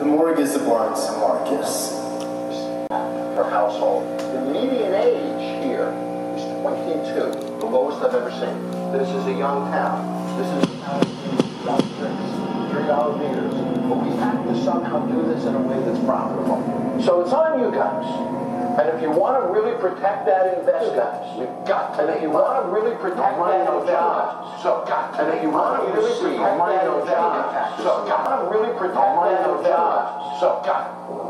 The morgue is the Barnes Marcus. per household. The median age here is 22, the lowest I've ever seen. This is a young town. This is a town of three dollar meters. But we have to somehow do this in a way that's profitable. So it's on you guys. And if you want to really protect that investment, you've got to. And if you want to really protect that investment, so got to. And if you want to really protect that investment, so got to really protect that investment, so got.